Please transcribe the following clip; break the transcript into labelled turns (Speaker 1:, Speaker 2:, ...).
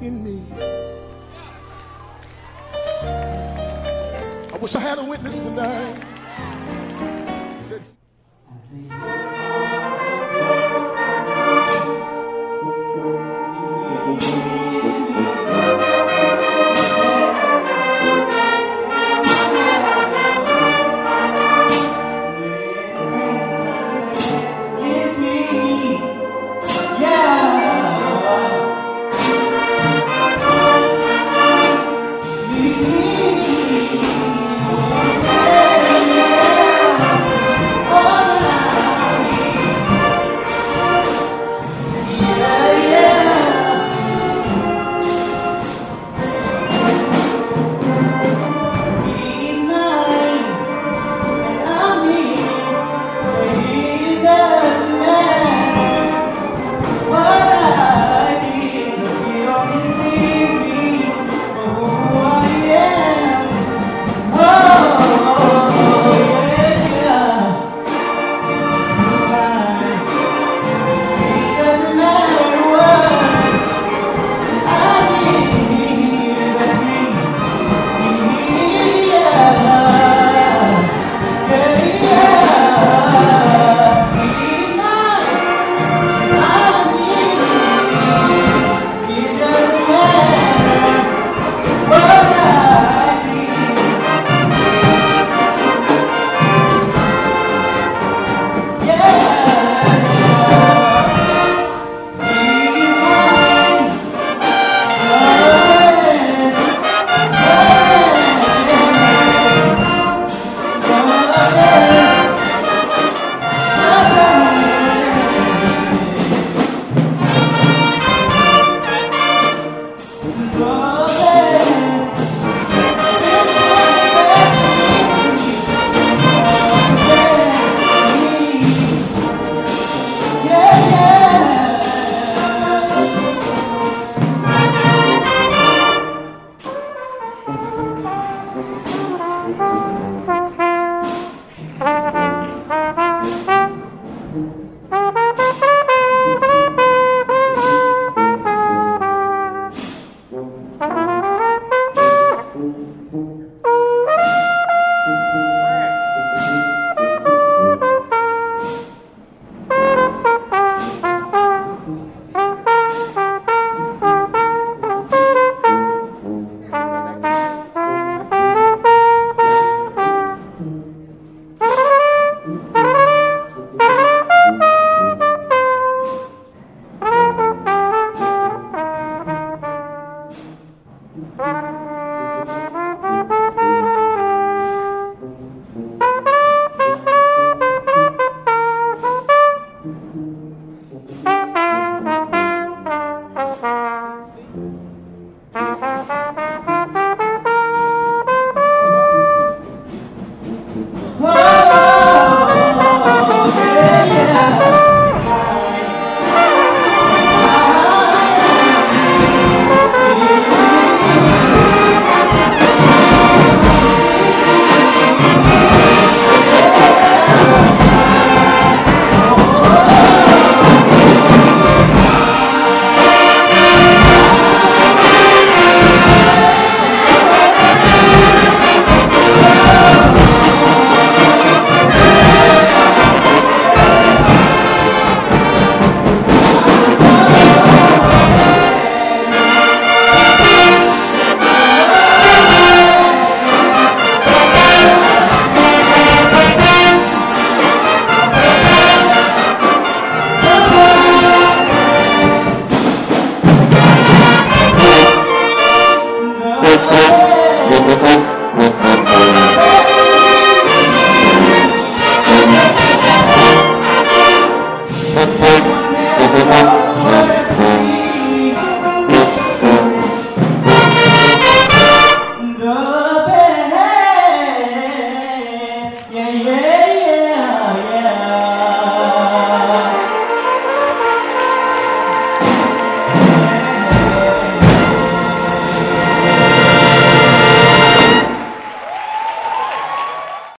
Speaker 1: in me. I wish I had a witness tonight.